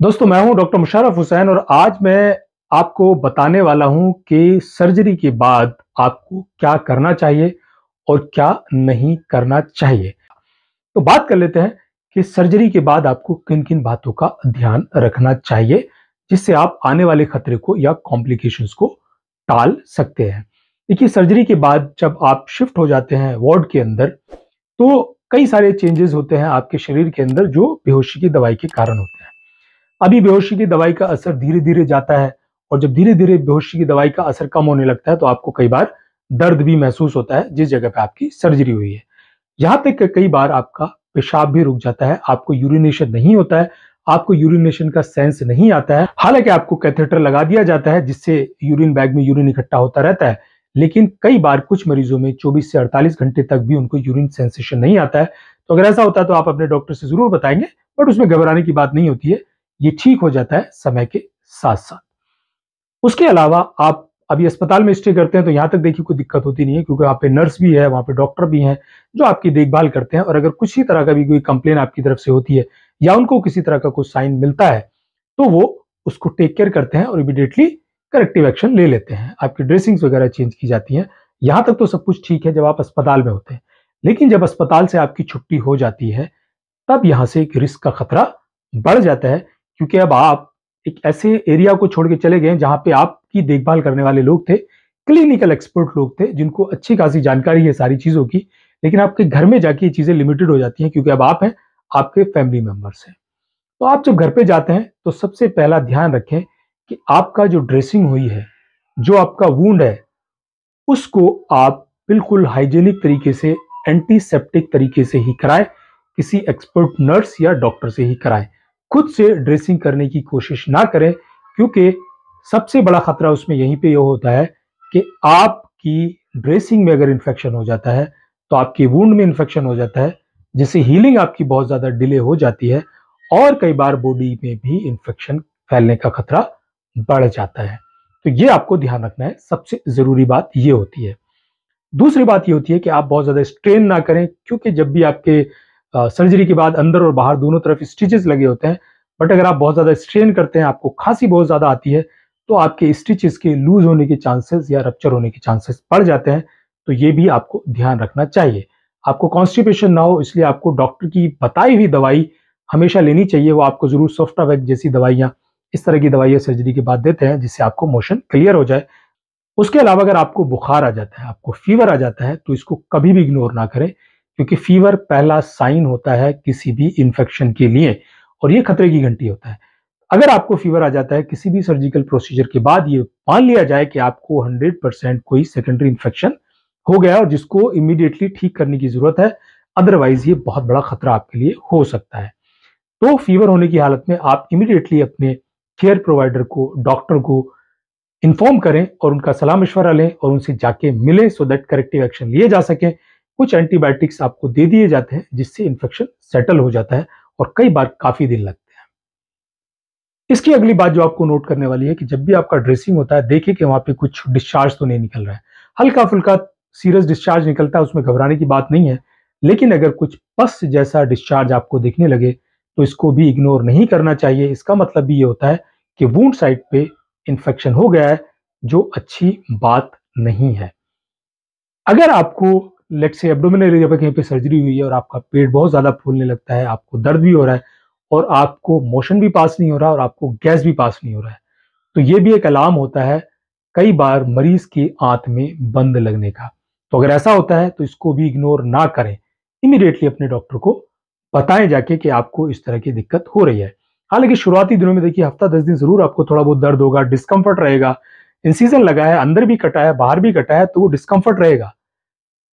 दोस्तों, मैं हूँ डॉक्टर मुशरफ हुसैन और आज मैं आपको बताने वाला हूँ कि सर्जरी के बाद आपको क्या करना चाहिए और क्या नहीं करना चाहिए। तो बात कर लेते हैं कि सर्जरी के बाद आपको किन किन बातों का ध्यान रखना चाहिए, जिससे आप आने वाले खतरे को या कॉम्प्लिकेशंस को टाल सकते हैं। देखिए, सर्जरी के बाद जब आप शिफ्ट हो जाते हैं वार्ड के अंदर तो कई सारे चेंजेस होते हैं आपके शरीर के अंदर जो बेहोशी की दवाई के कारण होते हैं। अभी बेहोशी की दवाई का असर धीरे धीरे जाता है और जब धीरे धीरे बेहोशी की दवाई का असर कम होने लगता है तो आपको कई बार दर्द भी महसूस होता है, जिस जगह पे आपकी सर्जरी हुई है। यहाँ तक कई बार आपका पेशाब भी रुक जाता है, आपको यूरिनेशन नहीं होता है, आपको यूरिनेशन का सेंस नहीं आता है। हालाँकि आपको कैथेटर लगा दिया जाता है, जिससे यूरिन बैग में यूरिन इकट्ठा होता रहता है, लेकिन कई बार कुछ मरीजों में 24 से 48 घंटे तक भी उनको यूरिन सेंसेशन नहीं आता है। तो अगर ऐसा होता है तो आप अपने डॉक्टर से ज़रूर बताएँगे, बट उसमें घबराने की बात नहीं होती है। ये ठीक हो जाता है समय के साथ साथ उसके अलावा आप अभी अस्पताल में स्टे करते हैं तो यहाँ तक देखिए कोई दिक्कत होती नहीं है, क्योंकि वहाँ पे नर्स भी है, वहाँ पे डॉक्टर भी हैं, जो आपकी देखभाल करते हैं, और अगर कुछ ही तरह का भी कोई कंप्लेन आपकी तरफ़ से होती है, या उनको किसी तरह का कोई साइन मिलता है तो वो उसको टेक केयर करते हैं और इमिडिएटली करेक्टिव एक्शन ले लेते हैं। आपकी ड्रेसिंग्स वगैरह चेंज की जाती हैं। यहाँ तक तो सब कुछ ठीक है जब आप अस्पताल में होते हैं, लेकिन जब अस्पताल से आपकी छुट्टी हो जाती है, तब यहाँ से एक रिस्क का खतरा बढ़ जाता है क्योंकि अब आप एक ऐसे एरिया को छोड़ के चले गए जहाँ पे आपकी देखभाल करने वाले लोग थे, क्लिनिकल एक्सपर्ट लोग थे, जिनको अच्छी खासी जानकारी है सारी चीज़ों की, लेकिन आपके घर में जाके ये चीज़ें लिमिटेड हो जाती हैं क्योंकि अब आप हैं, आपके फैमिली मेंबर्स हैं। तो आप जब घर पे जाते हैं तो सबसे पहला ध्यान रखें कि आपका जो ड्रेसिंग हुई है, जो आपका वूंड है, उसको आप बिल्कुल हाइजेनिक तरीके से एंटीसेप्टिक तरीके से ही कराएँ, किसी एक्सपर्ट नर्स या डॉक्टर से ही कराएँ। खुद से ड्रेसिंग करने की कोशिश ना करें, क्योंकि सबसे बड़ा खतरा उसमें यहीं पे यह होता है कि आपकी ड्रेसिंग में अगर इन्फेक्शन हो जाता है तो आपकी वुंड में इन्फेक्शन हो जाता है, जिससे हीलिंग आपकी बहुत ज़्यादा डिले हो जाती है और कई बार बॉडी में भी इन्फेक्शन फैलने का खतरा बढ़ जाता है। तो ये आपको ध्यान रखना है। सबसे ज़रूरी बात ये होती है। दूसरी बात ये होती है कि आप बहुत ज़्यादा स्ट्रेन ना करें, क्योंकि जब भी आपके सर्जरी के बाद अंदर और बाहर दोनों तरफ़ स्टिचेस लगे होते हैं बट अगर आप बहुत ज़्यादा स्ट्रेन करते हैं, आपको खांसी बहुत ज़्यादा आती है तो आपके स्टिचेस के लूज होने के चांसेस या रप्चर होने के चांसेस बढ़ जाते हैं तो ये भी आपको ध्यान रखना चाहिए। आपको कॉन्स्टिपेशन ना हो, इसलिए आपको डॉक्टर की बताई हुई दवाई हमेशा लेनी चाहिए, वो आपको ज़रूर सॉफ्टावेक जैसी दवाइयाँ, इस तरह की दवाइयाँ सर्जरी के बाद देते हैं, जिससे आपको मोशन क्लियर हो जाए। उसके अलावा अगर आपको बुखार आ जाता है, आपको फीवर आ जाता है तो इसको कभी भी इग्नोर ना करें। क्योंकि फीवर पहला साइन होता है किसी भी इंफेक्शन के लिए और ये खतरे की घंटी होता है। अगर आपको फीवर आ जाता है किसी भी सर्जिकल प्रोसीजर के बाद, ये मान लिया जाए कि आपको 100 परसेंट कोई सेकेंडरी इंफेक्शन हो गया और जिसको इमीडिएटली ठीक करने की ज़रूरत है अदरवाइज़ ये बहुत बड़ा खतरा आपके लिए हो सकता है। तो फीवर होने की हालत में आप इमीडिएटली अपने केयर प्रोवाइडर को डॉक्टर को इन्फॉर्म करें और उनका सलाह मशवरा लें और उनसे जाके मिलें सो दैट करेक्टिव एक्शन लिए जा सके। कुछ एंटीबायोटिक्स आपको दे दिए जाते हैं, जिससे इन्फेक्शन सेटल हो जाता है और कई बार काफ़ी दिन लगते हैं। इसकी अगली बात जो आपको नोट करने वाली है कि जब भी आपका ड्रेसिंग होता है, देखिए कि वहाँ पे कुछ डिस्चार्ज तो नहीं निकल रहा है। हल्का फुल्का सीरियस डिस्चार्ज निकलता है, उसमें घबराने की बात नहीं है, लेकिन अगर कुछ पस जैसा डिस्चार्ज आपको दिखने लगे तो इसको भी इग्नोर नहीं करना चाहिए। इसका मतलब भी ये होता है कि वूंड साइड पे इंफेक्शन हो गया है, जो अच्छी बात नहीं है। अगर आपको लेट से एब्डोमिनल एरिया पर कहीं पे सर्जरी हुई है और आपका पेट बहुत ज़्यादा फूलने लगता है, आपको दर्द भी हो रहा है और आपको मोशन भी पास नहीं हो रहा और आपको गैस भी पास नहीं हो रहा है। तो ये भी एक अलार्म होता है कई बार मरीज़ की आंत में बंद लगने का। तो अगर ऐसा होता है तो इसको भी इग्नोर ना करें। इमिडिएटली अपने डॉक्टर को बताएँ जाके कि आपको इस तरह की दिक्कत हो रही है। हालाँकि शुरुआती दिनों में देखिए, हफ़्ता दस दिन ज़रूर आपको थोड़ा बहुत दर्द होगा डिस्कम्फर्ट रहेगा। इंसीजन लगा है अंदर भी कटा है बाहर भी कटा है तो वो डिस्कम्फर्ट रहेगा।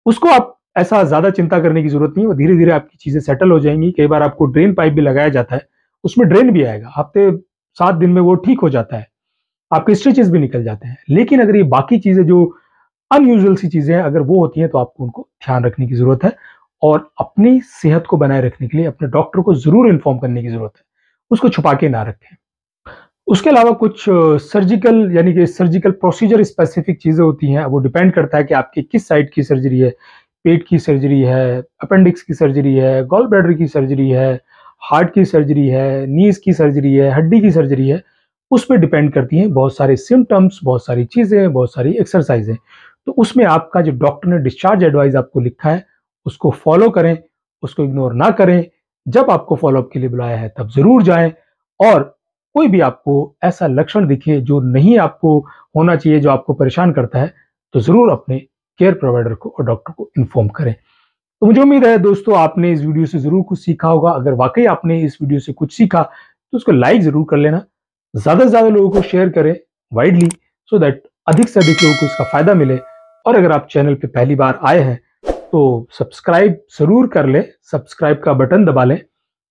उसको आप ऐसा ज़्यादा चिंता करने की ज़रूरत नहीं है। धीरे धीरे आपकी चीज़ें सेटल हो जाएँगी। कई बार आपको ड्रेन पाइप भी लगाया जाता है। उसमें ड्रेन भी आएगा। हफ़्ते सात दिन में वो ठीक हो जाता है। आपके स्ट्रेचेस भी निकल जाते हैं। लेकिन अगर ये बाकी चीज़ें जो अनयूजल सी चीज़ें हैं, अगर वो होती हैं तो आपको उनको ध्यान रखने की ज़रूरत है। और अपनी सेहत को बनाए रखने के लिए, अपने डॉक्टर को ज़रूर इन्फॉर्म करने की ज़रूरत है। उसको छुपा के ना रखें। उसके अलावा कुछ सर्जिकल यानी कि सर्जिकल प्रोसीजर स्पेसिफिक चीज़ें होती हैं, वो डिपेंड करता है कि आपकी किस साइड की सर्जरी है। पेट की सर्जरी है अपेंडिक्स की सर्जरी है गॉल ब्लैडर की सर्जरी है हार्ट की सर्जरी है नीज की सर्जरी है, हड्डी की सर्जरी है, उस पर डिपेंड करती हैं बहुत सारे सिम्टम्स बहुत सारी चीज़ें, बहुत सारी एक्सरसाइजें तो उसमें आपका जो डॉक्टर ने डिस्चार्ज एडवाइस आपको लिखा है, उसको फॉलो करें, उसको इग्नोर ना करें। जब आपको फॉलोअप के लिए बुलाया है, तब ज़रूर जाएँ और कोई भी आपको ऐसा लक्षण दिखे जो नहीं आपको होना चाहिए, जो आपको परेशान करता है तो ज़रूर अपने केयर प्रोवाइडर को और डॉक्टर को इन्फॉर्म करें। तो मुझे उम्मीद है दोस्तों, आपने इस वीडियो से ज़रूर कुछ सीखा होगा। अगर वाकई आपने इस वीडियो से कुछ सीखा तो उसको लाइक ज़रूर कर लेना। ज़्यादा से ज़्यादा लोगों को शेयर करें वाइडली सो दैट अधिक से अधिक लोगों को इसका फ़ायदा मिले। और अगर आप चैनल पर पहली बार आए हैं तो सब्सक्राइब ज़रूर कर लें, सब्सक्राइब का बटन दबा लें।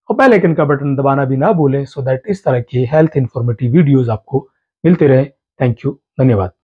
और बेल आइकन का बटन दबाना भी ना भूलें। सो दैट इस तरह के हेल्थ इंफॉर्मेटिव वीडियोस आपको मिलते रहे। थैंक यू धन्यवाद।